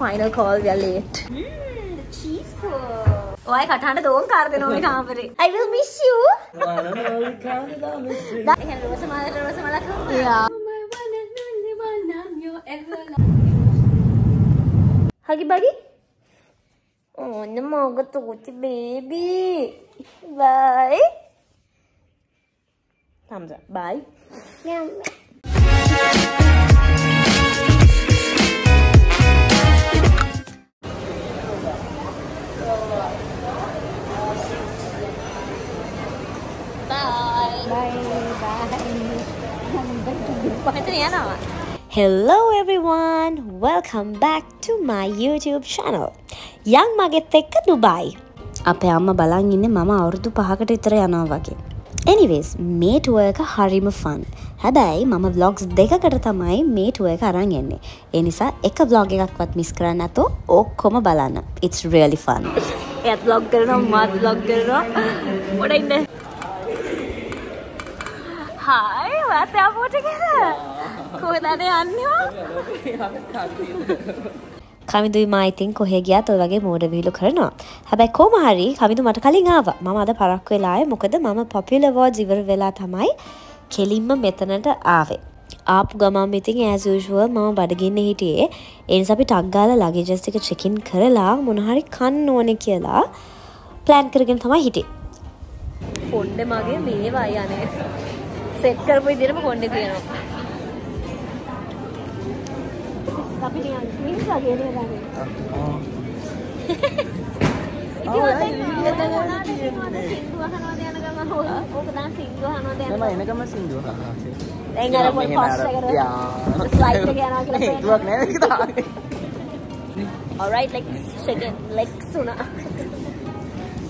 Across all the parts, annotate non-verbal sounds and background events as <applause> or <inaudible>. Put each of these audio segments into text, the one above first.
final call we are late ඔය කටහඬ දෝන් කාර දෙනවා මේ කාමරේ I will miss you එහෙනම් රෝස මාලට රෝස මලක් yeah Huggy Buggy? Oh, no more to baby. Bye. Thumbs up. Bye. Bye. Bye. Bye. Hello everyone! Welcome back to my YouTube channel. යං මගෙත් එක්ක දුබයි. අපේ අම්ම බලන් ඉන්න මම අවුරුදු පහකට විතර යනවා වගේ. Anyways, මේ ටුව එක හරිම ෆන්. හැබැයි මම vlogs දෙකකට තමයි මේ ටුව එක අරන් එන්නේ. ඒ නිසා එක vlog එකක්වත් මිස් කරන්න නැතෝ ඔක්කොම බලන්න. It's really fun. එයාත් vlog කරනවා මාත් vlog කරනවා. <laughs> පොඩ ඉන්න. හායි ඔයාත් එයාපෝට් එකද? කොහෙද යන්නේ? <laughs> කමිදුයි මයිතින් කොහෙ ගියත් ඔය වගේ මෝඩ විහිළු කරනවා. හැබැයි කොහොම හරි කමිදු මට කලින් ආවා. මම අද පරක්කු වෙලාවේ මොකද මම පොපියුලර් වෝඩ්ස් ඉවර වෙලා තමයි කෙලින්ම මෙතනට ආවේ. ආපු ගමන් ඉතින් as usual මම බඩගින්න හිටියේ. ඒ නිසා අපි ටක් ගාලා ලගේජස් ටික චෙක් ඉන් කරලා මොන හරි කන්න ඕනේ කියලා ප්ලෑන් කරගෙන තමයි හිටියේ. කොණ්ඩේ මගේ මේවා යන්නේ. සෙට් කරපු විදිහටම කොණ්ඩේ තියෙනවා. අපි නිකන් ක්වීන්ස් වගේ නේද අනේ. ඉතින් ඔතෙන් ඔතෙන් මොනවද සින්දු අහනවද යන ගමන් ඕක දැන් සින්දු අහනවද යන මම එනකම සින්දුව අහනවා. දැන් අර පොල් පස් එකට. ස්ලයිඩ් එක යනවා කියලා <laughs> හේතුවක් නෑ මේක තාගේ. alright like chicken legs උනා.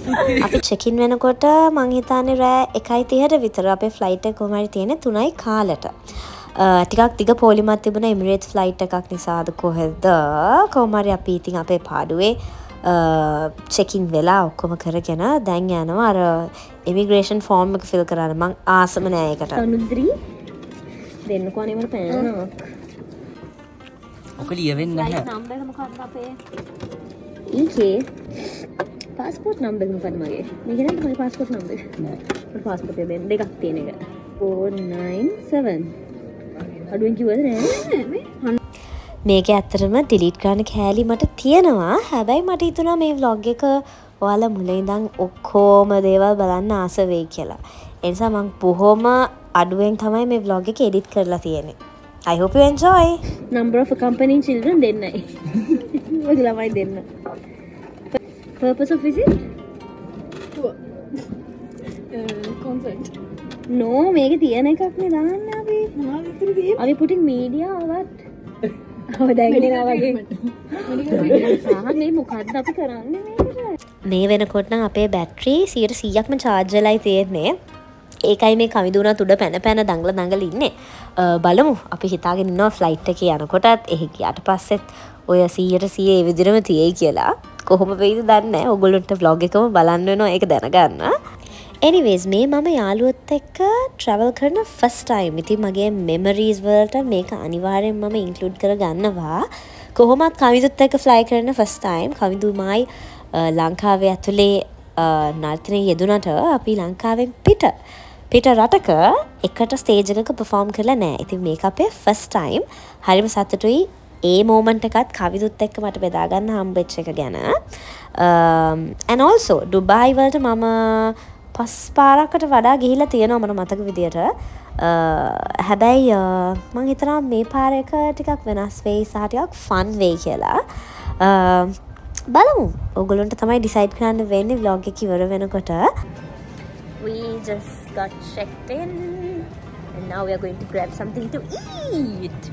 <laughs> අපි චෙකින් වෙනකොට මං හිතන්නේ රෑ 1:30ට විතර අපේ ෆ්ලයිට් හරි තියෙන්නේ 3යි කාලට. ටිකක් දිග පෝලිමත් තිබුණ ඉමිරේට් ෆ්ලයිට් එකක් නිසාද කොහෙද? කෝමරි අපි ඉතින් අපේ පාඩුවේ චෙකින් වෙලා ඔක්කොම කරගෙන දැන් යනවා. අර ඉමිග්‍රේෂන් ෆෝර්ම් එක ෆිල් කරන්න මං ආසම නෑයකට සනුද්‍රී දෙන්න කොනීමට පෑනවා ඔක ලියවෙන්න නැහැ. නම්බර මොකක්ද අපේ? ඒකේ පාස්පෝට් නම්බර මොකක්ද මගේ මේක නම් මගේ පාස්පෝට් නම්බර නෑ පාස්පෝට් එක දෙන්න දෙකක් තියෙන එක 497 අඩුවෙන් කිව්වද නෑ මේක ඇත්තටම ඩිලිට් කරන්න කෑලි මට තියෙනවා හැබැයි මට හිතුණා මේ ව්ලොග් එක ඔයාලා මුලින් ඉඳන් ඔක්කොම දේවල් බලන්න ආස වෙයි කියලා. ඒ නිසා මම බොහොම අඩුවෙන් තමයි මේ ව්ලොග් එක එඩිට් කරලා තියෙන්නේ. I hope you enjoy. Number of accompanying children දෙන්නයි. <laughs> ඔය ළමයි දෙන්න. Purpose of visit? Tour. <laughs> Uh, concert. No, මේක තියෙන එකක් නේ දාන්න අපි. මොනවද විතර තියෙන්නේ? අපි පුටින් මීඩියා ආවත්. <laughs> ඔය දැන්ගෙන වගේ. <laughs> මේ මොකක්ද අපි කරන්නේ මේකට? මේ වෙනකොට නම් අපේ බැටරි 100%ක්ම charge වෙලායි තියෙන්නේ. ඒකයි මේ කවිදුනත් උඩ පැන පැන දංගල දඟල ඉන්නේ. බලමු අපි හිතාගෙන ඉන්නවා ෆ්ලයිට් එකේ යනකොටත් එහෙ ගියාට පස්සෙත් ඔය 100ට 100 ඒ විදිහටම තියෙයි කියලා. කොහොම වෙයිද දන්නේ නැහැ. ඔයගොල්ලන්ට vlog එකම බලන්න වෙනවා. ඒක දැනගන්න. එනිවේස් මේ මම යාළුවොත් එක්ක ට්‍රවල් කරන ෆස් ටයිම් ඉතින් මගේ මෙමරීස් වලට මේක අනිවාර්යෙන් මම ඉන්කලුඩ් කර ගන්නවා කොහොමත් කවිදුත් එක්ක ෆ්ලයි කරන ෆස් ටයිම් කවිදුමයි ලංකාවේ ඇතුළේ නර්තනය යෙදුනට අපි ලංකාවෙන් පිට පිට රටක එකට ස්ටේජක පෆෝම් කරලා නෑ ඉතින් මේ අපේ ෆස් ටයිම් හරිම සතුටුයි. ඒ මෝමන්ට එකත් කවිදුත් එක්ක මට බෙදාගන්න හම්බෙච්ච එක ගැන. Um, ඇනෝල්සෝ ඩුබායිවලට මම පස් පාරක්කට වඩා ගිහිලා තියෙනවා මට මතක විදියට. Uh, හැබැයි uh, මං හිතනා මේ පාරක ටිකක් වෙනස් වෙයි සහටියක් ෆන් වෙයි කියලා. Uh, බලමු. ඔගුලන්ට තමයි ඩිසයිඩ් කරන්න වෙන්න බ්ලොග් එක ඉවර වෙනකොට. We just got checked in and now we are going to grab something to eat.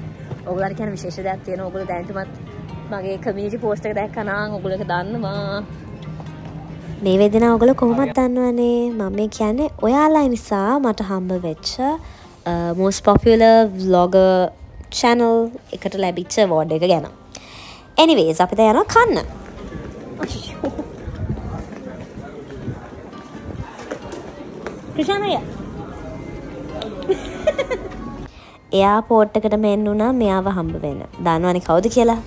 ඔගලට කියන විශේෂ දෙයක් තියෙන ඔගොල්ලෝ දැනටමත් මගේ කමියුනිටි පෝස්ට් එක දැක්කම ඔගොල්ලෝ දන්නවා. මේ වෙදෙන ඔගල කොහොමත් දන්නවනේ? මම මේ කියන්නේ ඔයාලා නිසා මට හම්බ වෙච්ච මෝස් පොපියල ව්ලොග චැනල් එකට ලැබිච්ච වෝඩ් එක ගැන. එනිවේස් අපිත යන කන්න. ප්‍රශානය එයා පෝට්ටකට මෙන්න වුණා මෙයාව හම්බ වෙන දන්නවනි කවුද කියලා?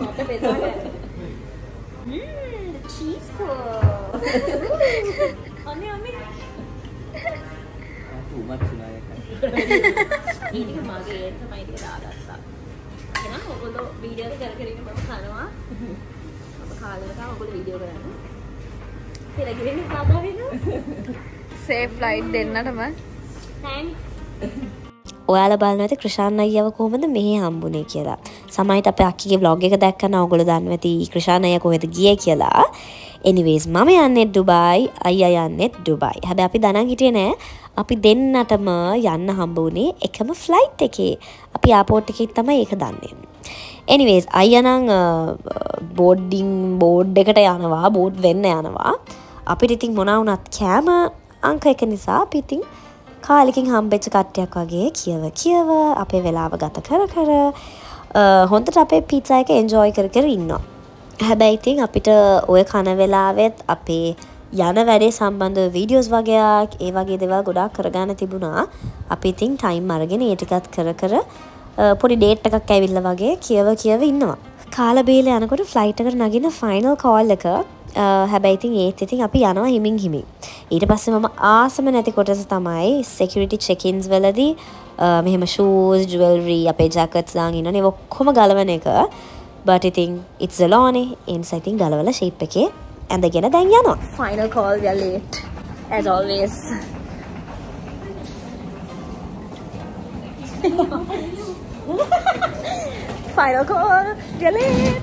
මට පෙදාගන්න චීස්කෝ අනේ අනේ උමත් සුනායක ඊටික මගේ ඒ තමයි ටික දාගත්තා එහෙනම් ඔයගොල්ලෝ වීඩියෝ එක කර කර ඉන්න මම කනවා මම කාලේ තමයි ඔයගොල්ලෝ වීඩියෝ කරන්නේ කියලා ගිරින් පාපා වෙනවා සේෆ් ලයිට් දෙන්නටම ඔයාල බලන ඇති ක්‍රෂාන් අයව කොහොමද මෙහි හම්බුනේ කියලා? සමයිට අප අක්කිගේ බ්ලොග් එක දැක්කන ඔගොල දන්න ඇති ක්‍රෂාණය කොහෙද ගිය කියලා. එනිවේස් මම යන්නෙත් ඩුබයි අය යන්නෙත් ඩුබයි හැබ අපි දනන් හිටිය නෑ. අපි දෙන්නටම යන්න හම්බ වනේ එකම ෆ්ලයිට් එකේ. අපි ආපෝට් එකෙත් තමයි ඒක දන්නේ. එනිවේස් අයනං බෝඩ්ඩිං බෝඩ් එකට යනවා බෝඩ් වෙන්න යනවා. අපිට ඉතින් මොනවුනත් කෑම අංක එක නිසා පිතිං කාලිකින් හම්බෙච්ච කට්ටයක් වගේ කියව කියව අපේ වෙලාව ගත කර කර හොඳට අපේ පිචා එක එන්ජෝයි කර කර ඉන්නවා. හැබැයි ඉතින් අපිට ඔය කන වෙලාවෙත් අපේ යන වැඩේ සම්බන්ධ වීඩියෝස් වගේයක් ඒ වගේ දෙවල් ගොඩක් කරගන්න තිබුණා අපි ඉතින් ටයිම් අරගෙන ඒටිකත් කර කර පොඩි ඩේට් එකක් ඇවිල්ල වගේ කියව කියව ඉන්නවා. කාලබේල යනකොට ෆ්ලයිටකට නගෙන ෆයිනල් කෝල් එක හැබැයිතින් ඒත් ඉතින් අපි යනවා හිමින් හිමි ඊට පස්සේ මම ආසම නැති කොටස තමයි සෙකරිටි චෙකින්ස් වලදී මෙහෙම ෂූස් ජුවල්රී අපේ ජැකට්ස් දාන් ඉන්නනේ ඔක්කොම ගලවන එක. බට ඉතින් ඉට්ස් ලෝනේ එන්ස ඉතින් ගලවල ශේප් එකේ ඇඳගෙන දැන් යනවා. Final call late as always. <laughs> Final call you're late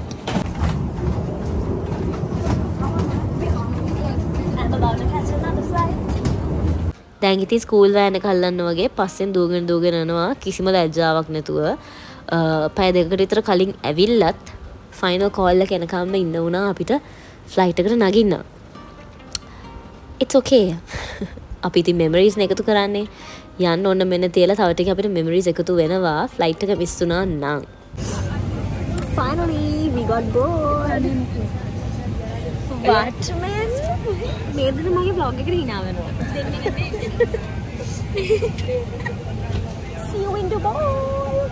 දැන් ඉතින් ස්කූල් වෑන කල්ලන්න වගේ පස්සෙන් දූගෙන දූගෙන යනවා කිසිම ලැජ්ජාවක් නැතුව. පැය දෙකට විතර කලින් ඇවිල්ලත් ෆයිනල් කෝල්ල කෙනකම්ම ඉන්න වුණා අපිට ෆ්ලයිට් එකට නගින්න. It's okay. <laughs> අපි ඉතින් මෙමරීස් එකතු කරන්නේ. යන්න ඔන්න මෙන්න තියලා තව ටික අපිට මෙමරීස් එකතු වෙනවා ෆ්ලයිට් එක මිස් වුණා නම්. Finally we got bored. Batman මේදන මගේ බ්ලොග් එකට hina වෙනවා <laughs> See you in Dubai.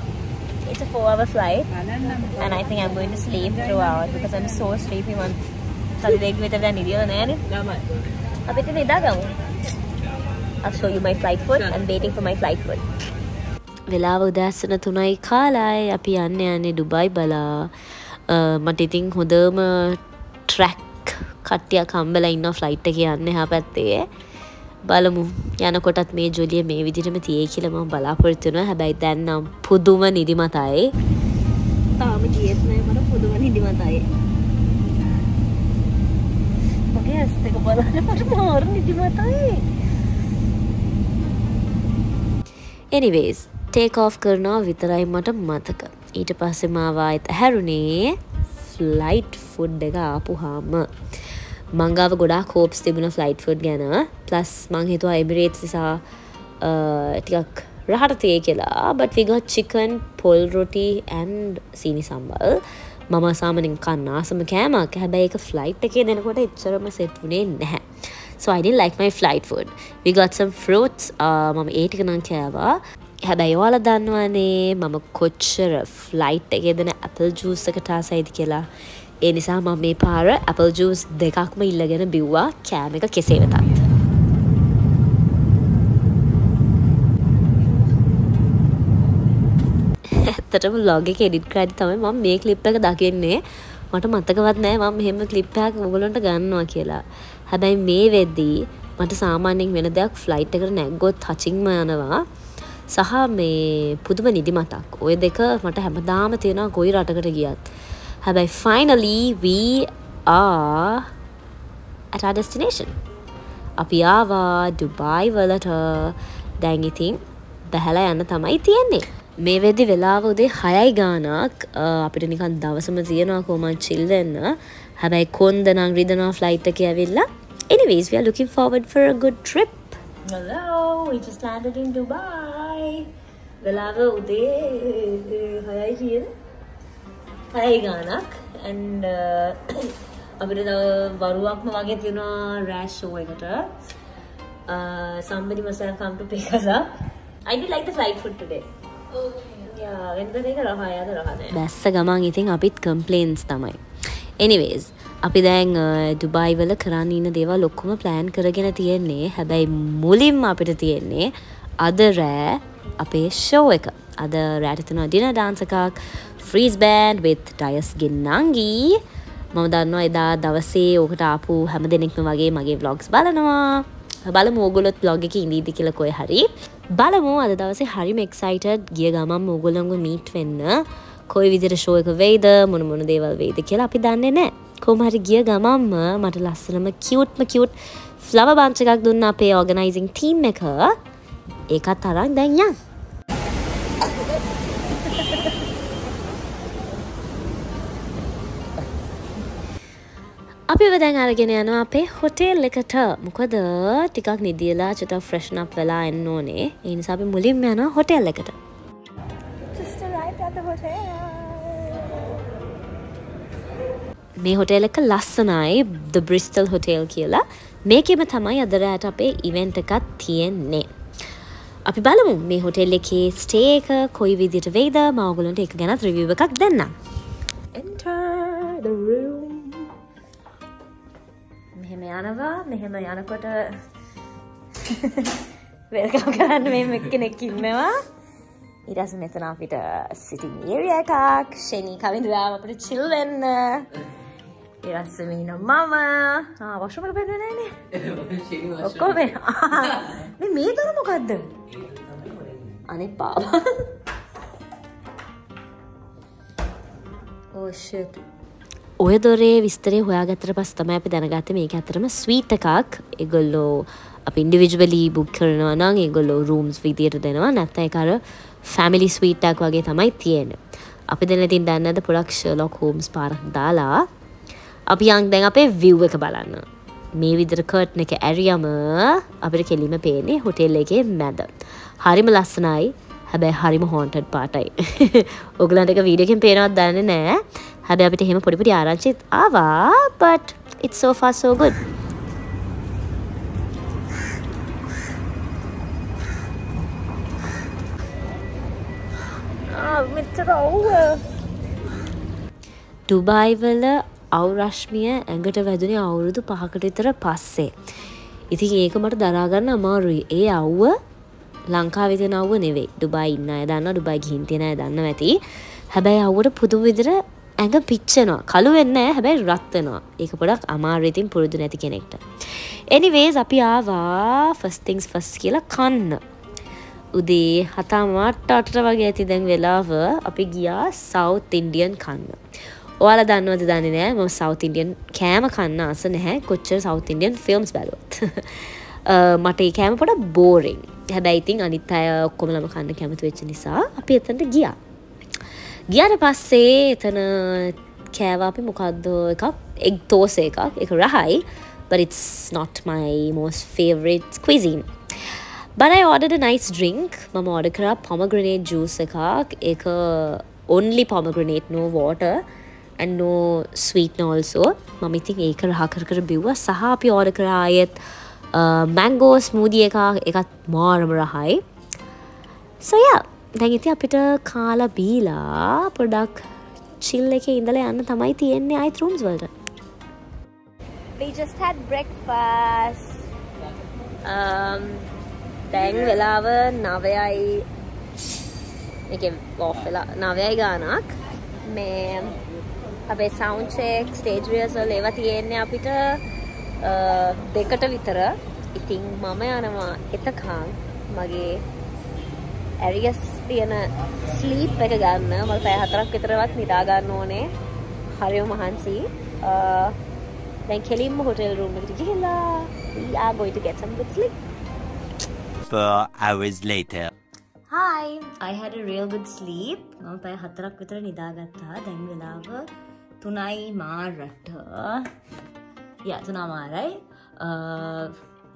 It's a four hour flight and I think I'm going to sleep throughout because I'm so sleepy man. සති දෙක විතර දැන් ඉදියෝ නෑනේ අපි ඉතින් නිදාගමු I'll show you my flight food. I'm waiting for my flight food. වෙලාව උදෑසන තුනයි කාලායි අපි යන්න යන්නේ ඩුබයි බලා මට ඉතින් හොඳම ට්‍රැක් කට්ටියක් කම්බල ඉන්න ෆ්ලයිට් එක යන්න හා පැත්තේ බලමු. යනකොටත් මේ ජොලිය මේ විදිරම තියේ කියලම බලාපොරත්තුන හැබැයි දැන්නම් පුදුම නිදිමතයි තාම ගියත්නය මට පුදුම නිදිමතයි මගේ ඇස්තක බලන්න මට මාර නිදිමතයි එනිවේස් ටේක් ඔෆ් කරනවා විතරයි මට මතක. ඊට පස්සෙ මාවායත් හැරුණේ ෆ්ලයිට් ෆුඩ් එක ආපු හාම මංගාව ගොඩා කෝප්ස් තිබුණ ෆ්ලයිට් ෆුඩ් ගැන. ප්ලස් මං හිතුවා එමිරේට් නිසා ටිකක් රහටතය කියලා. බට විගත් චිකන් පොල් රොටි ඇන්් සීනි සම්බල් මම සාමනින් කන්න ආසම කෑමක්. හැබැයි එක ෆ්ලයිට් එකේ දෙනකොට එච්චරම සෙට් වනේ නැහැ. So I didn't like my flight food. We got some fruits. මම ඒටික නම් කෑවා. හැබැයි ඔයාල දන්නවනේ මම කොච්චර ෆ්ලයිට් එකේ දෙන ඇපල් ජූස් එකට ආසයිද කියලා. ඒ නිසා මම මේ පාර ඇපල් ජූස් දෙකක්ම ඉල්ලගෙන බිව්වා කෑම එක කෙසේ වෙතත් ඇත්තටම ලොග එක එඩිට් කරදි තමයි මම මේ කලිප් එක දකින්නේ. මට මතකවත් නෑ මම මෙහෙම කලිප්පයක් මුගලන්ට ගන්නවා කියලා. හැබැයි මේ වෙද්දී මට සාමාන්‍යෙන් වෙන දෙයක් ෆ්ලයිට් එකට නැග්ගොත් හචිංම යනවා. සහ මේ පුදුම නිදිමතක්. ඔය දෙක මට හැමදාම තියෙනවා කොයි රටකට ගියත්. හැබැයි finally we are at our destination? අපි ආවා ඩුබයි වලට. දැන් ඉතින් බැහැලා යන්න තමයි තියෙන්නේ. මේ වෙදි වෙලාව උදේ හයයි ගානක් අපිට නිකන් දවසම තියෙනවා කොමන් චිල් වෙන්න. හැබැයි කොන්ද නං රිදනවා ෆ්ලයිට් එක ඇවිල්ලා. Anyways we are looking forward for a good trip. Hello we just landed in Dubai. වෙලාව උදේ හයයි කියන හයයි ගානක් ඇන්ඩ අපිට තව වරුවක්ම වගේ තියෙනවා රෑෂ් එකට. Uh, up. I did like the flight food today. බැස්ස ගමන් ඉතින් අපිත් කම්පලේන්ස් තමයි. එනිවේස් අපි දැන් ඩුබයිවල කරන්න ඉන්න දේවල් ලොක්කුම ප්ලෑන් කරගෙන තියෙන්නේ. හැබැයි මුලින්ම අපිට තියෙන්නේ අද රෑ අපේ ෂෝ එක. අද රෑටතුන ඩින ඩාන්සකක් ෆ්‍රීස් බෑන්ඩ් වෙත් ටයස් ගෙන්නංගී මම දන්නවා එදා දවසේ ඕකට ආපු හැම දෙනෙක්ම වගේ මගේ බ්ලොග්ස් බලනවා. බල මෝගොලොත් බ්ලොග් එක ඉඳීදි කියලකොය හරි. බලමු අද දවසේ හරිම එක්සයිටඩ් ගිය ගමන් මෝගොලොංගු මීට් වෙන්න. කොයි විදිර ෂෝ එක වෙයිද මොන මොන දේවල් වෙයිද කියලා අපි දන්නේ නෑ කොමහරි ගිය ගමම්ම මට ලස්සනම කිව්ට්ම කිව්ට් ෆ්ලව බංච එකක් දුන්න අපේ ඕගනයිසිං ටීම් එක. ඒකත් තරක් දැන්යන් අපි දැන් අරගෙන යනවා අපේ හොටේල් එකට. මොකද ටිකක් නිදියලා චුත ෆ්‍රශ්නප් වෙලා එන්න ඕනේ. ඒ නිසා අපි මුලින්ම යනවා හොටෙල් එකට. මේ හොටේල් එක ලස්සනයි ද බ්‍රිස්ටල් හොටේල් කියලා. මේකෙම තමයි අදරයට අපේ ඉවෙන්ට එකත් තියෙන්නේ. අපි බලමු මේ හොටෙල් එකේ ස්ටේක කොයි විදිට වෙයිද? මවගලන්ට එක ගැනත් රිවිව එකක් දෙන්න මෙහෙම යනවා. මෙහෙම යනකොට වෙල්කම් කරන්න මේ මෙක් කෙනෙක් ඉන්නවා ඉරස මෙතන අපිට සිටින් ඒරිය එකක් ෂෙනී කවිඳදාම අපට චිල්වෙන්න ඉරස්සමීන මම. වශමට පෙන්වනනේ ඔක්කෝ මේ මේ දර මොකක්ද අනෙ පාව. <laughs> Oh, ඕෂට ඔය දොරේ විස්තරේ හොයාගත්තර පස් තමයි අපි දැනගත මේක ඇතරම ස්වීට එකක්. එගොල්ලෝ අප ඉන්ඩිවිජවලී බුක් කරනවා නම් ඒගොල්ලෝ රූම්ස් විදියට දෙනවා. නැත්ත එකර ෆැමිලි ස්වීට්ටක් වගේ තමයි තියෙන අපි දෙන තින් දන්නද පොඩක් ශලොක් හෝම්ස් පාරක් දාලා අපි යං දැන් අපේ විව් එක බලන්න. මේ විදිර කර්ට්න එක ඇරියම අපිට කෙලිම පේනේ හොටෙල් එකේ මැද. හරිම ලස්සනයි. හැබැයි හරිම හෝන්ටඩ් පාටයි. <laughs> ඔගලන්ට එක වීඩියකින් පේනවත් දන්න නෑ හැබැ අපිට හෙම පොඩිපුටි ආරංචිත් ආවා but it's so far so good. ඩුබයිවල අවරශ්මිය ඇඟට වැදුනේ අවුරුදු පහකට විතර පස්සේ. ඉතින් ඒක මට දරාගන්න අමාරුයි. ඒ අව්ව ලංකාවිත නව්ව නෙවෙයි. ඩුබයි ඉන්න අය දන්න ඩුබයි ගිහින්තියන අය දන්න ඇති. හැබැයි අවුවට පුදුම විදිර ඇඟ පිච්චනවා කළු වෙන්න හැබැයි රත්වනවා ඒක පොඩක් අමාරීතින් පුරුදු නැති කෙනෙක්ට. එනිවේස් අපි ආවා ෆස්තිංස් ෆස් කියලා කන්න. උදේ හතා මාට්ට අටට වගේ ඇති දැන් වෙලාව අපි ගියා සෞත් ඉන්ඩියන් කන්න. ඔයාල දන්නවද දන්නේ නෑ ම සෞත් ඉන්ඩියන් කෑම කන්න අස නැහැ කොච්චර සෞත් ඉන්ඩියන් ෆිල්ම්ස් බැලුවත්. මට ඒ කෑම පොඩ බෝරිං හැබැයි ඉතින් අනිත් අය ඔක්කොමලම කන්න කැමති වෙච්ච නිසා අපි එතන්ට ගියා. ගියට පස්සේ එතන කෑවාපි මොකක්ද එකක් එක් තෝස එකක් එක රහයි but it's not my most favorite cuisine. But I ordered a nice drink. මම order කරා pomegranate juice එකක්. ඒක only pomegranate no water and no sweetener also. මම ඉතින් ඒක රහ කර කර බිව්වා සහ අපි order කරා ආයෙත් මැංගෝ ස්මූදිය එක එකත් මාරම රහයි. So yeah, දැන් ඉති අපිට කාලා බීලා පොඩක් චිල් එක ඉඳලා යන්න තමයි තියෙන්නේ අයි රූම්ස් වලට. We just had breakfast. Um, දැන් වෙලාව නවයයි. එක ඕෆ් වෙලා නවයයි ගානක්. මේ අපේ සෞන්චෙක් ස්ටේජ් රියසල් ඒව තියෙන්නේ අපිට uh, දෙකට විතර. ඉතිං මම යනවා එතකාන්. මගේ ඇරියස් තියෙන ස්ලීප් එක ගන්න මල් පැය හතරක් විතරවත් නිදාගන්න ඕනේ හරිම මහන්සි දැන් කෙලින්ම හොටෙල් රූම් එකට ගිහිල්ලා we are going to get some good sleep Four hours later. Hi, I had a real good sleep. මම පැය හතරක් විතර නිදාගත්තා. දැන් වෙලාව 3යි මාරට. යා තුනාමාරයි.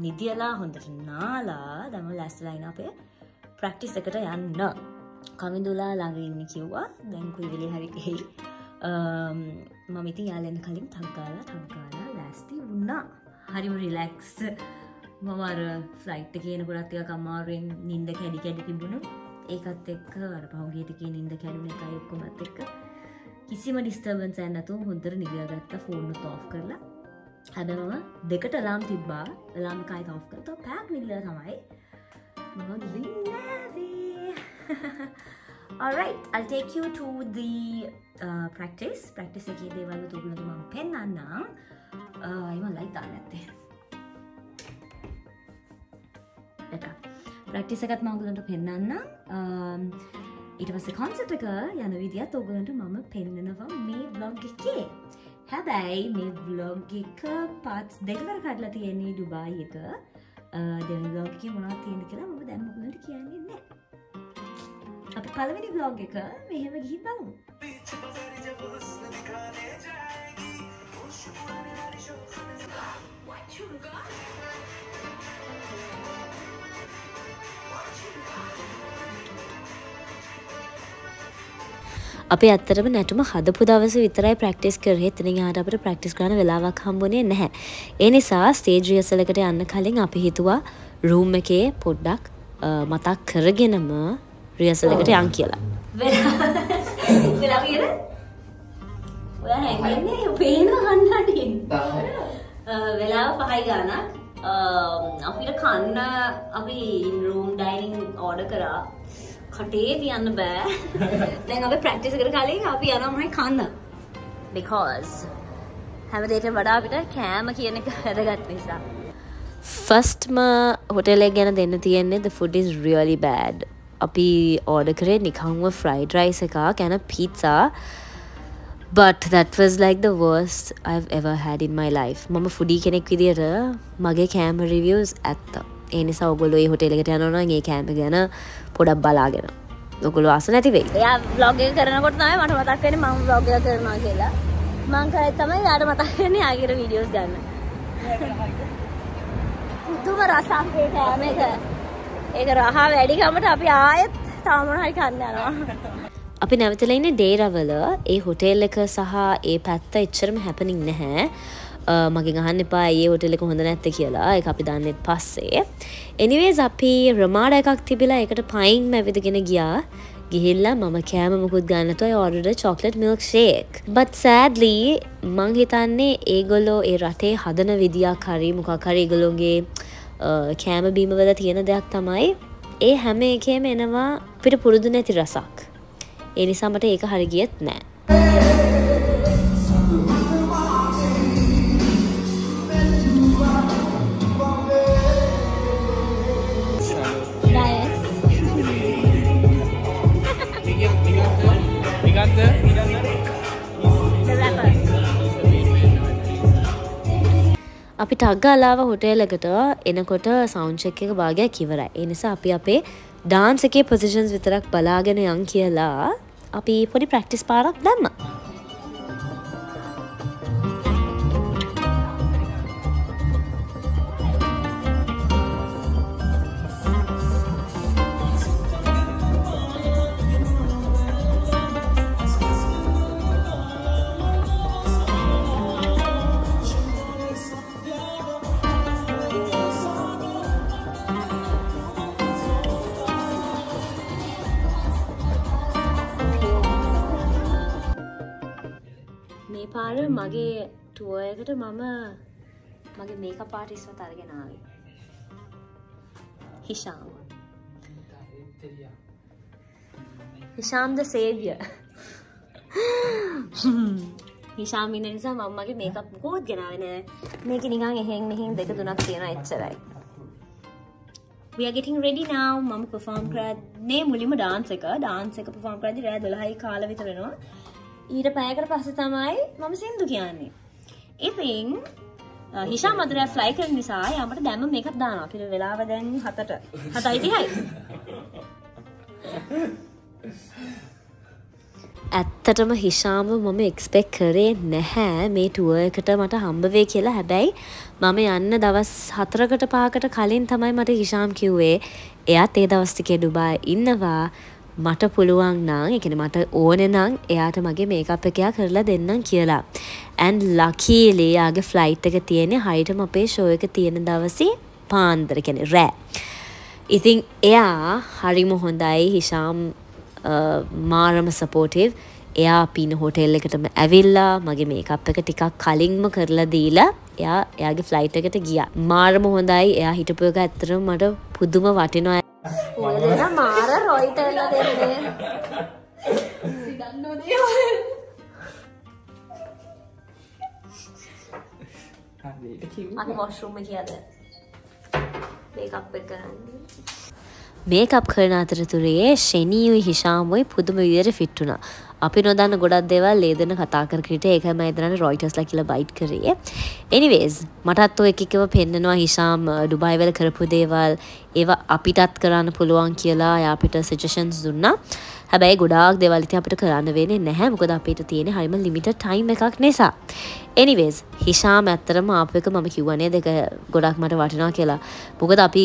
නිදියලා හොඳට නාලා දැම ලැස්ලයින අපේ ප්‍රක්ටිස් එකට යන්න. කමිදුලා ළඟ ඉන්න කිව්වා. දැන්කුයි වෙලි හරි එහි මම ඉතින් යාලන්න කලින් තක්ගාලා තක්ගාලා ලැස්ති වුන්නා හරිම රිලැක්ස් මමර ෆ්ලයිට් කියන ගොඩත්තික කමාරුවෙන් නින්ද කැඩි කැඩි තිබුණු. ඒකත් එක්ක අර පහුගේටක නින්ද කැඩුන එකයි ඔක්කොමත් එක්ක කිසිම ඩිස්ටර්බන්ස් ඇන්නතු හොඳර නිදියාගත්ත ෆෝර්න තෝෆ් කරලා. හැබැමම දෙකට ලාම් තිබ්බා. ලාමිකයි තෝෆ් කරත පැක් නිල්ල තමයි Alright, I'll take you to the uh, practice. Practice එකේ දේවල් තුගලට මම පෙන්වන්නම්. අයිම ලයික් දාන්න ඇත්තේ. එට ප්‍රක්ටිස එකත් මංගලට පෙන්න්න ඊට පස්ස කොන්සප් එක යන විදිත් ඔගලන්ට මම පෙන්න්නනවා මේ බ්ලොග් එකේ හැබැයි මේ බ්ලොග් එක පත්ස් දෙකර කටලා තියෙන්නේ ඩුබායි එක දෙන බ්ලොග් එක මොනා තියෙන කියලා මම දැම්මගලට කියන්නේ නෑ අපි පළවෙනි බ්ලොග් එක මෙහෙම ගිහි බලමු අපි ඇත්තරම නැටුම හදපු දවස විතරයි ප්‍රක්ටිස් කරේ එතනින් ආට අපට ප්‍රක්ටිස් කරන වෙලාවක් හම්බුනේ නැහැ. ඒ නිසා ස්ටේජ් රියසලකට යන්න කලින් අපි හිතුවා රූම් එකේ පොඩ්ඩක් මතක් කරගෙනම රියසලකට යන් කියලා. වෙලා කියන? ඔයා හැංගෙන්නේ පේන හන්නාටින්. වෙලාව පහයි ගානක් අපිට කන්න අපි රූම් ඩයිනින් ඕඩ කරා කටේ තියන්න බෑ. දැන් අප ප්‍රක්ටිස කර කලින් අපි යනමයි කන්න. Because හැමදේට වඩා අපිට කෑම කියන එක වැදගත් නිසා. ෆස්ට්ම හොටෙලේ ගැන දෙන්න තියෙන්නේ the food is really bad. අපි ඕඩ කරේ නිකංව ෆ්‍රයිඩ් රයිස් එකක් ගැන පිත්සා but that was like the worst I've ever had in my life. මම ෆුඩි කෙනෙක් විදියට මගේ කෑම රිවියස් ඇත්ත. ඒ නිසා ඔගොලො ඒ හොටෙලකට යනවා ඒ කෑම ගැන පොඩක් බලාගෙන. ඔගොලු අස නැතිවෙයි එයා බ්ලොග් එක කරනකොට තමයි මට මතක් වෙන්නේ මම බ්ලොග් කරනවා කියලා. මං කරේ තමයි යාට මතක් වෙන්නේ ආගිර වීඩියෝස් ගන්න. පුදුම රසක් කෑම එක. ඒක රහ වැඩිකමට අපි ආයෙත් තාම හරි කන්න යනවා. අපි නැවතලා ඉන්නේ ඩේරවල ඒ හොටෙල් එක සහ ඒ පැත්ත එච්චරම හැපනින් නැහැ මගින් අහන්න එපා ඒ හොටෙලෙක හොඳ නැත්ත කියලා. එක අපි දන්නෙත් පස්සේ. එනිවේස් අපි රමාඩ එකක් තිබිලා එකට පයින් මැවිදගෙන ගියා. ගිහිල්ලා මම කෑම මුකුත් ගන්නතුව ඔඩට chocolate milk shake but sadly මං හිතන්නේ ඒගොල්ලෝ ඒ රටේ හදන විදියක් හරි මොකක්හරි ඒගොලොන්ගේ කෑම බීමවල තියෙන දෙයක් තමයි ඒ හැම එකේම එනවා පිට පුරුදු නැති රසක්. ඒ නිසා මට ඒක හරිගියත් නෑ. අපි ටග්ග අලාව හොටේලකට එනකොට සෞංචක් එක භාගයක් කිවරයි. ඒ නිසා අපි අපේ ඩාන්ස එකේ පොසිෂන්ස් විතරක් බලාගෙන යන් කියලා අපි පොඩි ප්‍රක්ටිස් පාරක් දැම්ම. පාර මගේ ටුවයකට මම මගේ මේක පාටිස්ව තරගෙනාවේ හිෂාම. හිෂාම්ද සේවිය හිෂාමින නිසා මම්මගේ මේකක් කෝත් ගෙනාවෙන මේක නිකං එහෙන් මෙහින් දෙක තුනක් තියෙන එච්චරයි. We are getting ready now. මම perform කරන්නේ මුලින්ම dance එක. dance එක perform කරද්දි රෑ 12යි කාල විතර වෙනවා. ඊට පැයකට පස්සේ තමයි මම සින්දු කියන්නේ. ඉතින් හිෂා මදුරයා ෆ්ලයි කරන නිසා යමට දැම්ම මේකත් දානවා. අපිට වෙලාව දැන් 7ට 7:30යි. ඇත්තටම හිෂාම මම එක්ස්පෙක් කරේ නැහැ මේ ටුව එකට මට හම්බවේ කියලා හැබැයි මම යන්න දවස් හතරකට පාකට කලින් තමයි මට හිෂාම් කිව්වේ එයත් ඒ දවස්ටිකේ ඩුබායි ඉන්නවා මට පුළුවන් නං එකන මට ඕන නං එයාට මගේ මේකප් එකයා කරලා දෙන්නම් කියලා. ඇන් ලකීලේ යාගේ ෆ්ලයිට් එක තියෙනෙ හයිටම අපේ ෂෝ එක තියෙන දවසේ පාන්දර කෙන රෑ. ඉතින් එයා හරිම හොඳයි හිෂාම් අ, මාරම සපෝටව් එයා පින හොටෙල් එකටම ඇවිල්ලා මගේ මේ එකප් එක ටිකක් කලින්ම කරලා දීලා එයා එයාගේ ෆ්ලයිට් එකට ගිය මාරම හොඳයි එයා හිටපු එක ඇත්තරම මට පුදුම වටිනවා මාර රොයිටල්ල දෙන්නේ. අද වොෂ්රුම් කියද මේකප් කරන්නේ. මේකප් කරන අතරතුරේ ෂෙනීයුයි හිෂාමුයි පුදුම විදියට ෆිට්ටුනා අපි නොදන්න ගොඩක් දේවල් ලේදන කතා කරකට ඒකම ඉදරන්න රොයිටස්ලා කියලා බයිට් කරේ. එනිවේස් මටත් ඔය එකකව පෙන්න්නනවා හිෂාම් ඩුබයිවල කරපු දේවල්. ඒවා අපිටත් කරන්න පුළුවන් කියලා එයා අපිට සජෂන්ස් දුන්නා. හැබැයි ගොඩාක් දෙවලිති අපිට කරන්න වෙන්නේ නැහැ. මොකද අපිට තියෙන හරිම ලිමිට ටයිම් එකක් නිසා. එනිවේස් හිෂාම් ඇත්තරම අප එක මම කිව්වනේ දෙක ගොඩක් මට වටිනා කියලා. මොකද අපි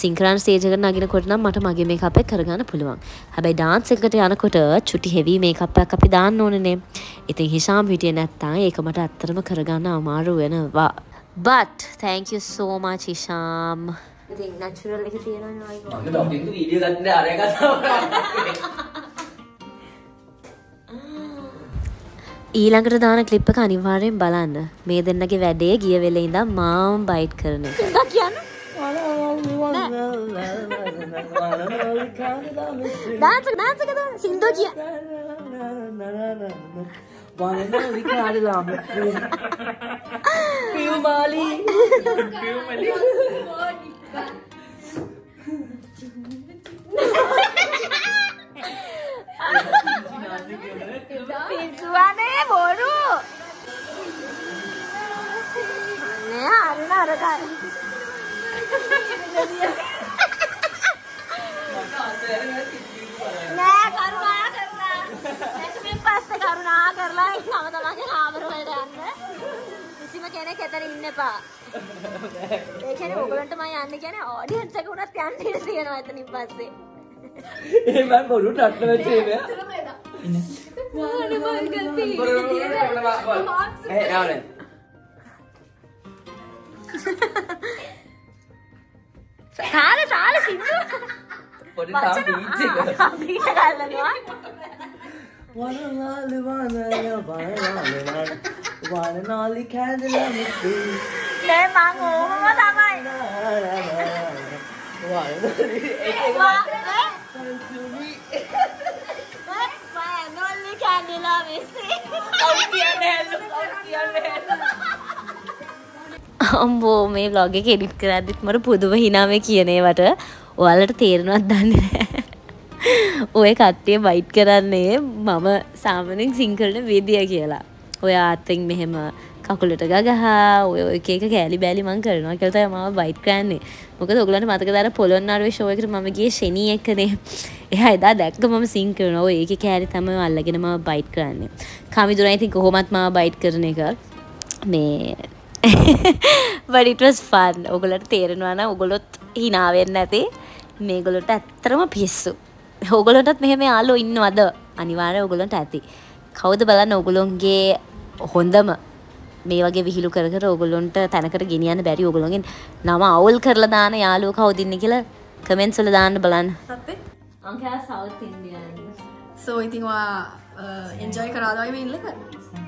සිංකරන් සේජක නගෙන කොටනම් මට මගේ මේ අපක් කරගන්න පුළුවන්. හැබැයි ඩාන්ස එකට යනකොට චුටි හෙවී මේ අපක් අපි දාන්න ඕනනේ. ඉතින් හිෂාම් හිටිය නැත්තා ඒක මට ඇත්තරම කරගන්න අමාරු වෙනවා. බට් තැංක සෝමා චිෂාම් ඉතින් නැචුරල් එක තියෙනවා බ්ලොගින් වීඩියෝ ගන්න අරය කතා ඊළඟට දාන කලිප්පක අනිවාර්යෙන් බලන්න. මේ දෙන්නගේ වැඩේ ගිය වෙල ඉඳම් මාම් බයිට් කරන එක. කියන්න දාන්ස දාන්සකද සිින්දෝ කිය පියමාලි පිස්සුවනේ බොරු නෑ අරන අරකයි නෑ කරුණා කරලා නැතුමින් පස්සේ කරුණා කරලා මම තමන්ගේ කාමරවලට යන්න කිසිම කෙනෙක් එතන ඉන්න එපා ඒ කියන්නේ ඔයගලන්ට මම යන්න කියන්නේ ඔඩියන්ස් එක උනත් යන්න ඉඩ තියෙනවා එතනින් පස්සේ ඒ මම බොරු ටට්ට වෙච්ච ඒවා ඒ යානේ සාල සාල සින්දු පොඩි තාම බීච් එක ගල්ලනවා වනනාලි වනය වනනාලි වනනාලි කැඳල මිස්සේ නෑ මං ඕමම තමයි වා ඈ නොල්ලි කැන්ඩිලා මිස්සේ අම්බෝ මේ බ්ලොග එක එඩිට් කරද්දිත් මට පුදුම හිනාවේ කියනේවට ඔයාලට තේරෙනවත් දන්නේ නැහැ. ඔය කට්ටිය බයිට් කරන්නේ මම සාමනෙන් සිංකරන විදිය කියලා. ඔය අත්තින් මෙහෙම කකුලට ගගහා ඔය ඔය එක එක කෑලි බෑලි මං කරනවා කියලා තමයි මම බයිට් කරන්නේ. මොකද ඔයගලන්ට මතක දාර පොළොන්නරුවේ ෂෝ එකට මම ගියේ ශෙනී එක්කනේ. එයා එදා දැක්ක මම සිං කරනවා. ඔය ඒකේ කෑලි තමයි අල්ලගෙන මම බයිට් කරන්නේ. කමිදුරයි ඉතින් කොහොමත් මම බයිට් කරන එක මේ <laughs> but it was fun. ඔගලට තේරෙනවා නම් ඔගොලොත් hina වෙන්නේ නැති. මේගොල්ලොන්ට ඇත්තටම පිස්සු. ඔගොල්ලන්ටත් මෙහෙම යාළුවෝ ඉන්නවද? අනිවාර්යයෙන් ඔගොල්ලන්ට ඇති. කවුද බලන්න ඔගොල්ලොන්ගේ හොඳම මේ වගේ විහිළු කර කර ඔගොල්ලොන්ට තැනකට ගෙනියන්න බැරි ඔගොල්ලොන්ගෙන් නම අවුල් කරලා දාන යාළුවෝ කවුද ඉන්නේ කියලා කමෙන්ට්ස් වල දාන්න බලන්න. අංකයා සවුත් ඉන්දියානු සෝ ඉතින් වා එන්ජොයි කරාදවයි මේ ඉල්ලක 50 50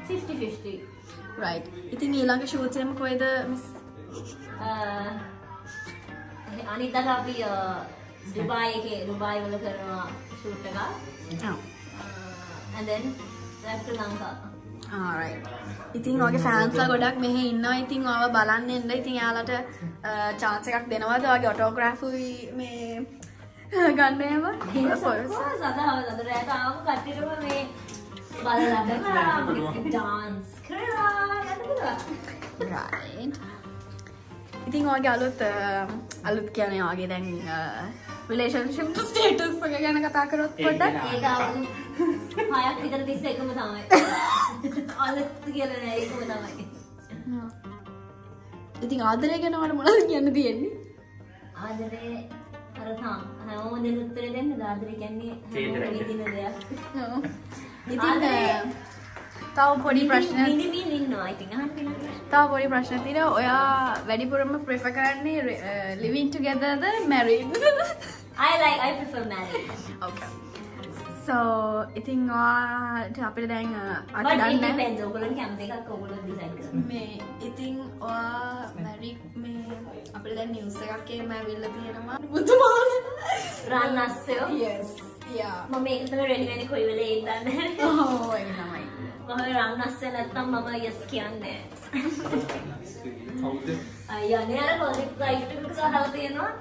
රයි් ඉතින් ඊළඟ ශූතයම කොයිද මිස් අනිදට අපි ඩුබායි එක ඩුබායි වල කරනවා ෂූට් එක ඇදෙන් රැප්ට ලංකා ආරයි ඉතින් වගේ ෆෑන්ස්ලා ගොඩක් මෙහ ඉන්න ඉතින් ආව බලන්න එන්න. ඉතින් යාලට චාන්ස එකක් දෙනවද? වගේ ඔටෝග්‍රාෆුයි මේ ගන්නයම සදාව දරෑට ආම කට්ටිටම මේ බලලට ඩාන්ස් කරලා ඉතින් වගේ අලුත් අලුත් කියන වගේ දැන් විලේෂන්ශිප් ස්ටේටස් වගේ ගැන කතා කරොත් පොඩ්ඩක්? ඒක හයක් විතර තිස්ස එකම තමයි. අලුත් කියලා නෑ ඒකම තමයි. ඉතින් ආදරය ගැන වල මොනවද කියන්න තියෙන්නේ? ආදරේ අර තාම හැමෝම දෙන්න උත්තර දෙන්න? ආදරේ කියන්නේ හැමෝම විඳින දෙයක් ඉතින් තව පොඩි ප්‍රශ්න. තව පොඩි ප්‍රශ්න තියෙනවා. ඔයා වැඩිපුරම ප්‍රෙෆර් කරන්නේ living ටුගෙදර්ද married I like I prefer marriage. okay. So ඉතින් ඔයාට අපිට දැන් කැමති එකක් ඔයගොල්ලෝ decide කරනවා. මේ ඉතින් ඔයා මැරි මේ අපිට දැන් නිවස් එකක් එහෙම ඇවිල්ලා තියෙනවා. බුදුමාන රන් අස්සයෝ. මම මේක තමයි රෙඩි වෙන්නේ කොයි වෙලේ නැහැ. ඔව් ඒක තමයි. මම රන් අස්සේ නැත්තම් මම yes කියන්නේ. අයියනේ අර කොලික් ෆ්ලයිට් එකක සහව තියෙනවා.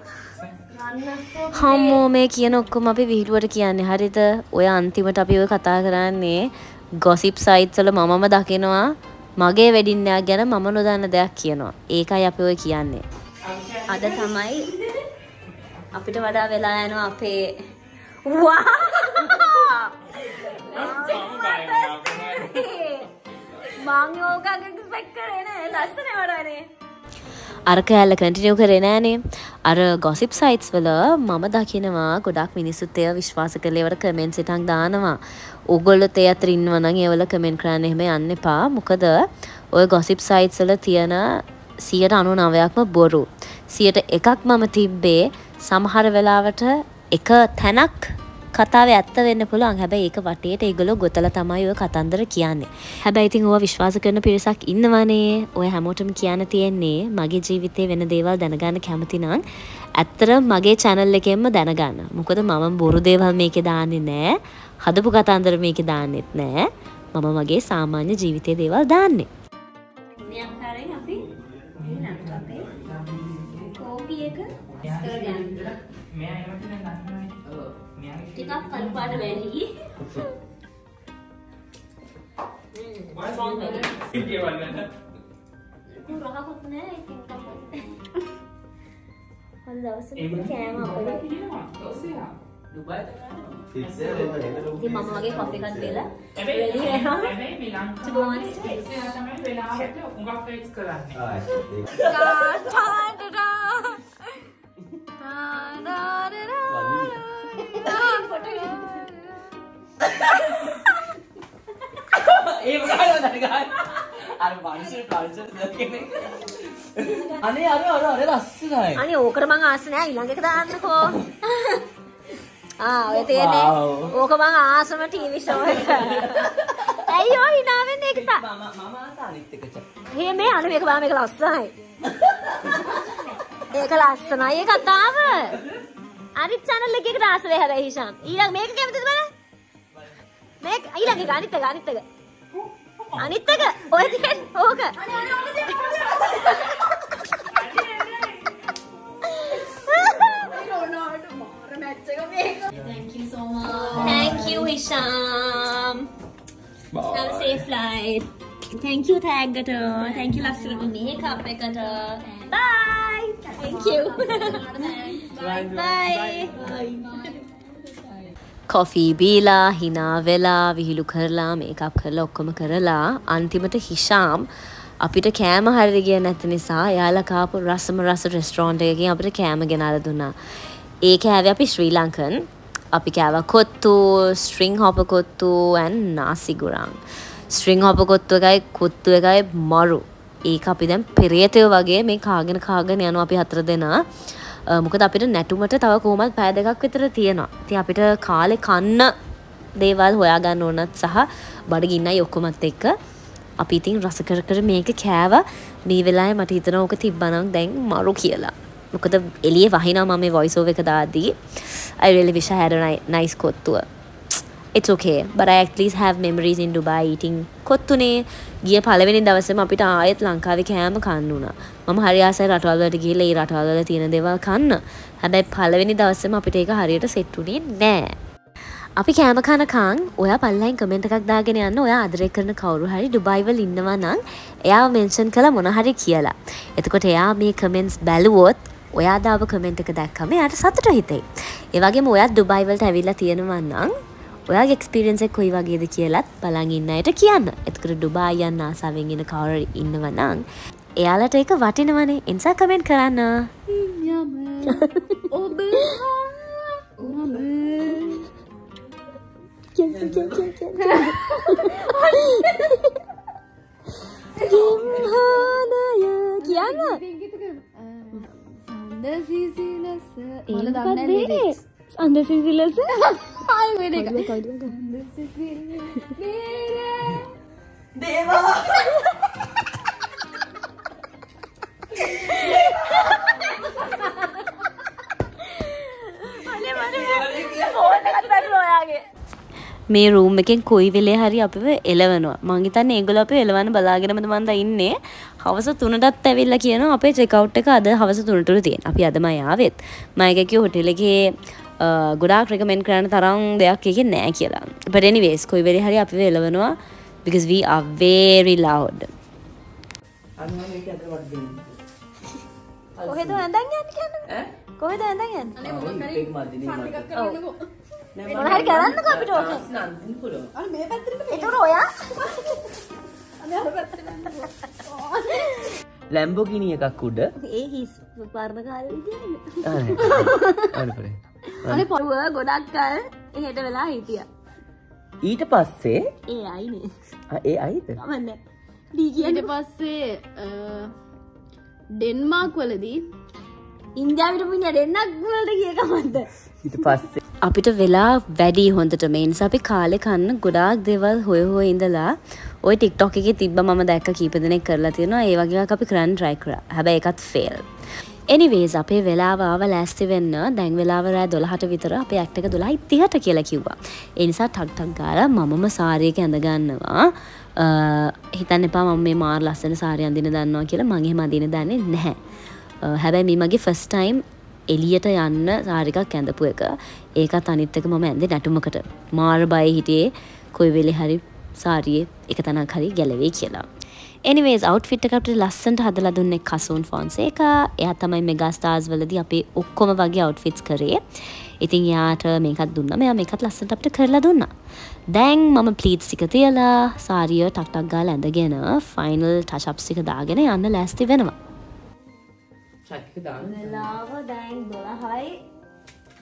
හම්මෝ මේ කියන ඔක්කොම අපි විහිළුවට කියන්නේ. හරිද ඔය අන්තිමට අපි ඔය කතා කරන්නේ ගොසිප් සයිට්සල මමම දකිනවා. මගේ වෙඩින්නයක් ගැන මම නොදන්න දෙයක් කියනවා. ඒකයි අපි ඔය කියන්නේ. අද තමයි අපිට වඩා වෙලා යනවා අපේ මං යෝගක් එක්ස්පෙක්ට් කරේ නෑ ලස්සන වඩානේ. අරක ඇල්ල කටිනියව කරේ නෑනේ. අර ගොසිප් සයිටස් වල මම දකිනවා ගොඩක් මිනිස්සුත් එය විශ්වාස කළේවට කමෙන්ට් සිටක් දානවා. ඕගොල්ලොත් ඒ අතර ඉන්නවනම් ඒවල කමෙන්ට් කරන්න එහෙම යන්න එපා. මොකද ඔය ගොසිප් සයිට්ස් වල තියෙන 99%ක්ම බොරු. 101ක් මම තිබ්බේ සමහර වෙලාවට එක තැනක් කතාවේ ඇත්ත වෙන්න පුළුවන් හැබැයි ඒක වටේට ඒගොල්ලෝ ගොතලා තමයි ඔය කතන්දර කියන්නේ. හැබැයි ඉතින් ඕවා විශ්වාස කරන පිරිසක් ඉන්නවනේ. ඔය හැමෝටම කියන්න තියෙන්නේ මගේ ජීවිතේ වෙන දේවල් දැනගන්න කැමති නම් ඇත්තට මගේ channel එකෙන්ම දැනගන්න. මොකද මම බොරු දේවල් මේකේ දාන්නේ නෑ. හදපු කතන්දර මේකේ දාන්නෙත් නෑ. මම මගේ සාමාන්‍ය ජීවිතයේ දේවල් දාන්නේ. ටිකක් කළු පාට වැඩි. රහකුත් නෑ ඉතින් තමයි. අද දවසේ කෑම අපේ ඉතින් මම වගේ කොෆි එකක් බෙලා ready වෙනවා. to go on stage. ඒ මොකක්ද නේද? අර මනුෂ්‍ය කල්චර් දෙකනේ. අනේ අර අර අර ලස්සනයි. අනේ ඕකට මං ආස නෑ ඊළඟ එක දාන්නකෝ. <laughs> ආ ඔය. Wow. ඕක මං ආසම ටීවී ෂෝ එක. ඇයි ඔය hina වෙන්නේ ඒක තා. මම මම ආසනිත් එක ච. හේ මේ අනු මේක බා මේක ලස්සනයි. ඒක ලස්සනයි ඒ කතාව. අනිත් channel එකේ රාස වේ හැබැයි හිෂාම්. ඊළඟ මේක කැමතිද බලන්න? මේක ඊළඟ එක අනිත් එක අනිත් එක. අනිත් එක ඔය තියෙන්නේ ඕක. Thank you, Hisham. Have a safe flight. Thank you, Taggat. Thank you, ලස්සනට මේකප් එකට. Bye. Thank you. <laughs> Bye. Coffee බීලා හිනා වෙලා විහිළු කරලා මේකප් කරලා ඔක්කොම කරලා අන්තිමට හිෂාම් අපිට කෑම හරි ගිය නැති නිසා එයාලා කාපු රසම රස රෙස්ටරෝන්ට් එකකින් අපිට කෑම ගෙනල්ලා දුන්නා. ඒ කෑවේ අපි ශ්‍රී ලංකන්. අපි කෑවා kottu, string hopper kottu and nasi goreng. String hopper kottu එකයි කොත්තු එකයි මරු. ඒක අපි දැන් පෙරේතයෝ වගේ මේ කාගෙන කාගෙන යනවා අපි හතර දෙනා. අ, මොකද අපිට නැටුමට තව කොහොමත් පැය දෙකක් විතර තියෙනවා. ඉතින් අපිට කාලේ කන්න දේවල් හොයාගන්න ඕනත් සහ බඩගින්නයි ඔක්කොමත් එක්ක අපි ඉතින් රස කර කර මේක කෑවා මේ වෙලාවේ මට හිතෙනවා ඕක තිබ්බනම් දැන් මරු කියලා. මොකද එළියේ වහිනවා මම මේ voice over එක දාද්දී I really wish I had a ni- nice කොත්තුව. It's okay but I at least have memories in Dubai eating කොත්තුනේ ගිය පළවෙනි දවසේම අපිට ආයෙත් ලංකාවේ කෑම කන්න වුණා. මම හරි ආසයි රටවල් වලට ගිහලා ඒ රටවල් වල තියෙන දේවල් කන්න. හැබැයි පළවෙනි දවසේම අපිට ඒක හරියට සෙට් වුණේ නෑ. අපි කෑම කනකං ඔයා පල්ලයින් කමෙන්ට් එකක් දාගෙන යන්න ඔයා ආදරය කරන කවුරු හරි ඩුබයි වල ඉන්නවා නම් එයාව මෙන්ෂන් කළා මොන හරි කියලා. එතකොට එයා මේ කමෙන්ට්ස් බැලුවොත් ඔයා දාව කමෙන්ට් එක දැක්කම එයාට සතුට හිතෙයි. ඒ වගේම ඔයාත් ඩුබයි වලට ඇවිල්ලා තියෙනවා නම් ඔයාගේ එක්ස්පීරියන්ස් එක කොයි වගේද කියලාත් බලන් ඉන්න අයට කියන්න. එතකොට ඩුබායි යන්න ආසාවෙන් ඉන්න කවුරු හරි ඉන්නවා නම් එයාලට ඒක වටිනවනේ. ඒ නිසා කමෙන්ට් කරන්න. <laughs> අන්ද <laughs> <laughs> සිසිලස මේ රූම් එකෙන් කොයි වෙලේ හරි අපිව එලවනවා මංගිතන්න ඒගොල අප එලවන්න බලාගෙනමද මන්ද ඉන්නේ? හවස තුනටත් ඇවිල්ල කියන අපේ චෙකවට් එක අද හවස තුනටුර තියෙන්. අපි අදම යාවෙත් මයකැකි හොටෙලගේ ගොඩාක් රකමෙන් කරන්න තරම් දෙයක් එක නෑ කියලා පටනි වේස් කොයි වෙරි හරි අපි එලවනවා because we are very loud. කොහෙද ඇඳන් යන්න කියන්නේ ඈ? කොහෙද ඇඳන් යන්න මොන හරි කරන්නකෝ අපිට ඕක. අන්තිම පුළුවන්. ඒතකොට ඔයා ලැම්බෝගිනි එකක් උඩ. ඒ හිස් පරණ කාලේ විදියට ආ, නෑ. <laughs> අනේ පොරුව ගොඩක් කල් එහෙට වෙලා හිටියා. ඊට පස්සේ? ඒ අයිනේ. ආ, ඒ අයිද? කමන්න. දී ඊට කියන්න පස්සේ ඩෙන්මාක් වලදී ඉන්දියාවට මිනිහ දෙන්නක් වලට කිය කමන්ද? ඊට පස්සේ? <laughs> අපිට වෙලා වැඩි හොඳට මේ නිසා අපි කාලෙ කන්න ගොඩාක් දෙවල් හොය හෝ ඉඳලා ඔය ටික්ටොක් එක තිබ්බ මම දැක්ක කීප දෙනෙක් කරලා තියෙනවා. ඒ වගේ අපි කරන්න ට්‍රයි කරා. හැබැයි එකත් ෆෙල් එනිවේස් අපේ වෙලාවාව ලෑස්ති වෙන්න දැන් වෙලාව රෑ දොළහට විතර අපේ ඇක්ට එක දොළහයි තිහට කියලා කිව්වා. ඒ නිසා ටක්ටක් ගාලා මමම සාරියක ඇඳගන්නවා අ, හිතන්න එපා මම මේ මාර් ලස්සන සාරය අඳින දන්නවා කියලා මං එහෙම අඳින දන්නේ නැහැ. අ, හැබැයි මේ මගේ ෆස් ටයිම් එලියට යන්න සාරිකක් ඇඳපු එක. ඒකත් අනිත් එක මම ඇඳේ නැටුමකට. මාර බය හිටියේ කොයි වෙලේ හරි සාරියේ එක තැනක් හරි ගැලවෙයි කියලා. එනිවේස් අවට්ෆිට් එක අපිට ලස්සනට හදලා දුන්නේ කසූන් ෆොන්සේකා. එයා තමයි මෙගා ස්ටාර්ස් වලදී අපේ ඔක්කොම වගේ අවට්ෆිට්ස් කරේ. ඉතින් එයාට මේකත් දුන්නා. මෙයා මේකත් ලස්සනට අපිට කරලා දුන්නා. දැන් මම ප්ලීට්ස් ටික තියලා සාරිය ටක් ටක් ගාලා ඇඳගෙන ෆයිනල් ටච් අප්ස් ටික දාගෙන යන්න ලෑස්ති වෙනවා. වෙලාව දැන් දොළහයි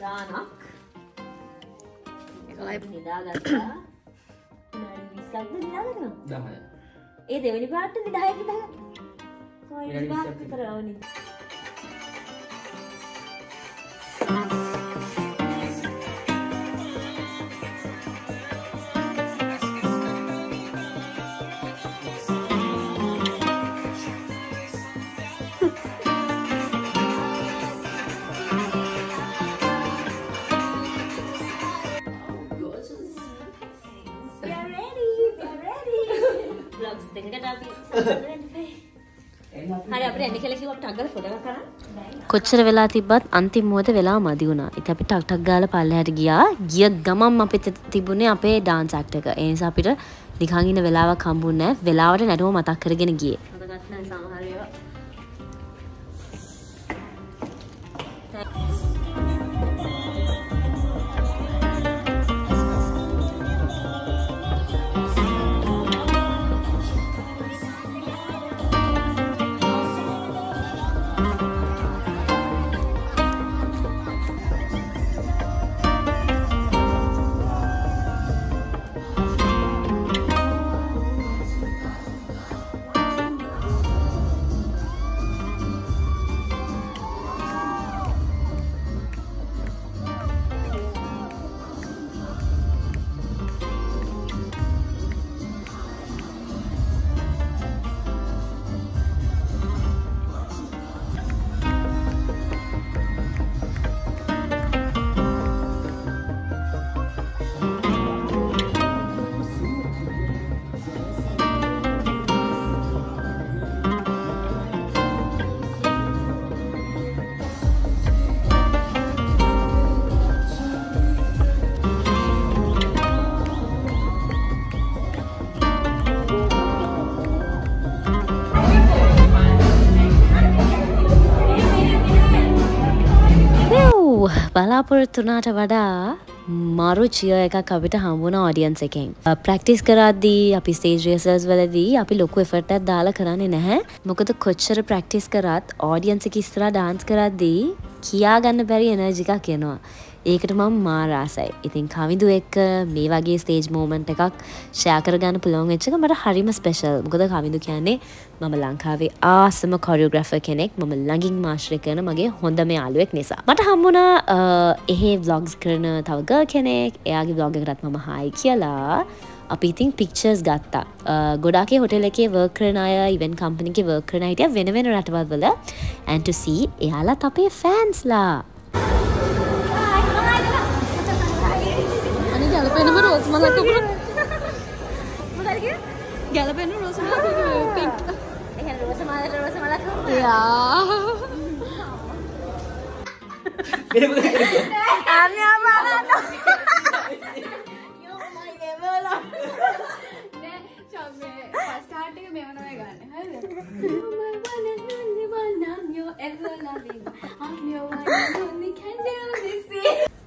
ගානක් නිදාගත්තා <coughs> විස්සක්ද නිදාගන්න 10. ඒ දෙවනි පාට නිදායක දහ විනාඩි 20ක් විතර ඕනි. හරි කොච්චර වෙලා තිබ්බත් අන්තිම මොහොත වෙලා මදි වුණා. ඉතින් අපි ටක් ටක් ගාලා පල්ලෙහාට ගියා. ගිය ගමන් අපිට තිබුණේ අපේ ඩාන්ස් ඇක්ට් එක. ඒ නිසා අපිට නිකන් ඉන්න වෙලාවක් හම්බුන්නේ නැහැ. වෙලාවට නැටුම මතක් කරගෙන ගියේ. බලාපොරොත්තුනාට වඩා මරු චිය එකක් අපිට හම්බුණ ඔඩියන්ස එකෙන්. ප්‍රක්ටිස් කරද්දී අපි ස්ටේජ්‍රේසර්ස් වලදී අපි ලොකු එෆටත් දාලා කරන්නේ නැහැ. මොකද කොච්චර ප්‍රක්ටිස් කරත් ඕඩියන්ස එක ඉස්තර ඩාන්ස් කරද්දී කියාගන්න බැරි එනර්ජිකක් කියනවා ඒකට මම මාරාසයි ඉතින් කවිදු එක්ක මේ වගේ ස්ටේජ් මෝමන්ට් එකක් ෂෑකරගන්න පුළොන් එච්චක මට හරිම ස්පෙශල් මොකද කවිදු කියන්නේ මම ලංකාවේ ආසම කොරියෝග්‍රෆ කෙනෙක්. මම ළඟින් මාශ්‍රය කරන මගේ හොඳ මේ අලුවෙක් නිසා. මට හම්බුණා එහෙ ව්ලොග්ස් කරන තවග කෙනෙක්. එයාගේ බ්ලොග එකටත් මම හයි කියලා. අපි ඉතින් පික්චර්ස් ගත්තා. ගොඩාගේ හොටෙල එකේ වර්කරන අය ඉවන් කම්පනික වර්කරන හිටිය වෙන වෙන රටවල් වල. ඇන්ටසී එයාලත් අපේ ෆෑන්ස්ලා ගැලපෙනම රෝස් මලක් ගැලපෙන රෝස පික් එහෙනම් රෝස මාලට රෝස මලක් යා අන්‍යා බලන්න පස්ටාටක මෙවනව ගන්න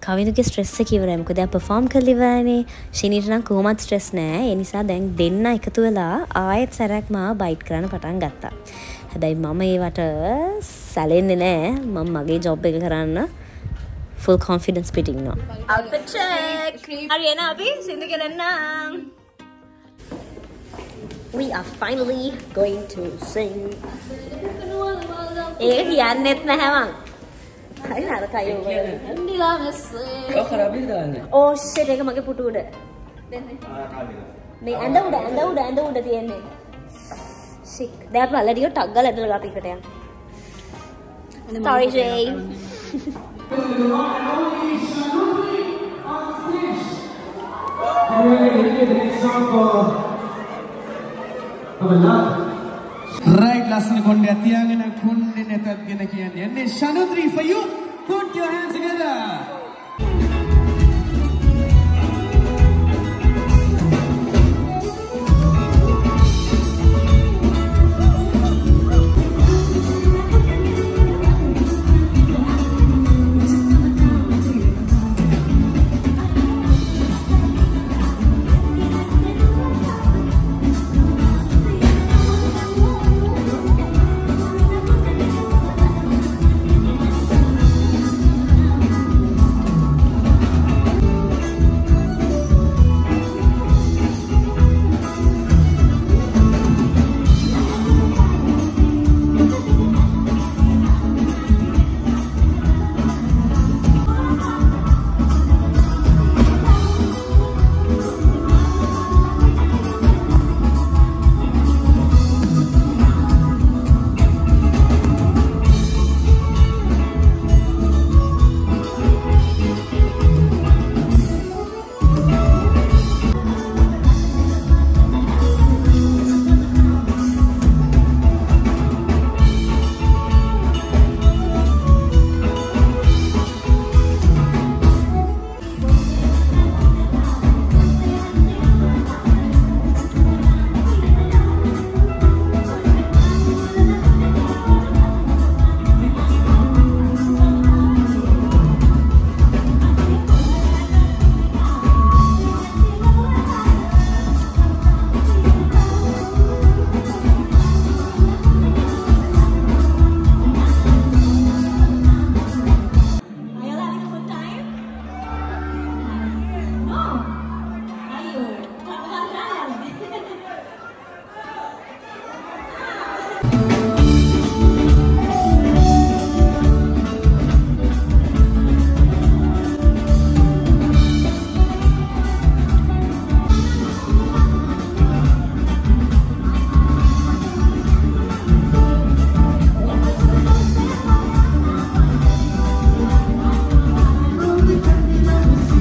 කවිදුගේ ස්ට්‍රෙස්ස කිවරයි මොකද පෆෝම් කලිවනේ ශනිටනම් කොහොමත් ස්ට්‍රෙස් නෑ. එනිසා දැන් දෙන්න එකතු වෙලා ආයෙත් සැරැක් මා බයිට් කරන පටන් ගත්තා. හැබැයි මම ඒවට සැලෙන්නේ නෑ. මම මගේ ජොබ් එක කරන්න ෆුල් කොන්ෆිඩන්ස් පිටින්නවා outfit check. හරි එන අපි සින්දු කෙරෙන්නම්. We are finally going to sing. ඒක කියන්නෙත් නැහැ මං හරි නරකයි ඔය නිලා මෙස්සේ ඔය කරබිල් දාන්න. ඕ ෂිට් ඒක මගේ පුටු උඩ මේ ඇඳ උඩ ඇඳ උඩ ඇඳ උඩ තියෙන්නේ ෂික් දැන් අපි අල්ලඩියෝ ටක් ගාලා ඇදලා අපි එකට යන්න sorry jay රයිට් ලස්සන කොණ්ඩයක් තියාගෙන කොණ්ඩේ නැතත් ගෙන කියන්නේ. එන්නේ ශනුද්‍රී for you. Put your hands together.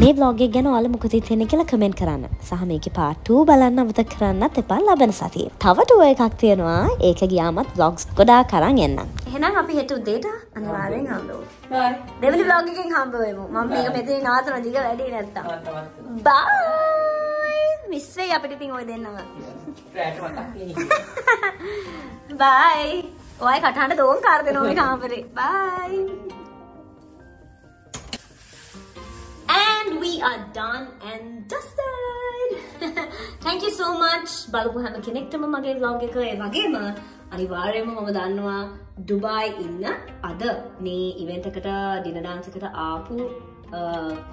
මේ බ්ලොග්ගෙ ගැන ඔයාල මොකද හිතෙන්නේ කියලා කමෙන්ට් කරන්න. සහ මේක පාටූ බලන්න අමතක කරන්නත් එපා. ලබන සතියේ. තවට ඔය එකක් තියෙනවා. ඒක ගියාමත් බ්ලොග්ස් ගොඩා කරන් එන්නම් එහෙනම් අපි හෙට උදේට අනිවාර්යෙන් හම්බෙමු දෙවනි vlog එකෙන් හම්බ වෙමු මම මේක මෙතනින් නවත්තන දිග වැඩි නැත්තම්. බයි මිස් වෙයි අපිට ඉතින් ඔය දෙන්නම. රැට මතක් බයි <laughs> ඔය කටහඬ දෝන් කාර දෙනවා මේ කාමරේ. බයි And we are done and dusted. <laughs> Thank you so much. බලපු හැම කෙනෙක්ටම මගේ vlog එක. ඒ වගේම අනිවාර්යයෙන්ම මම දන්නවා ඩුබායි ඉන්න අද මේ ඉවෙන්ට එකට දිනඩාන්සකට ආපු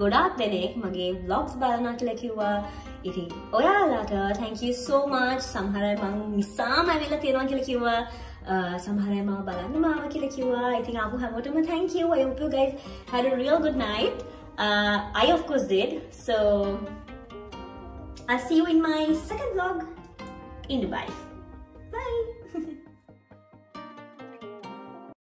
ගොඩාක් දෙනෙක් මගේ බ්ලොග්ස් බලනා කියලා කිව්වා. ඉතින් ඔයාලාට තැංකී සෝමාච් සමහරයි මං නිසාම ඇවිල්ල තියෙනවා කියලා කිව්වා. සමහරය මාව බලන්න මාව කියලා කිව්වා. ඉතින් ආපු හැමෝටම thank you. I hope you guys had a real good night. Uh, I of course did. So I'll see you in my second vlog in Dubai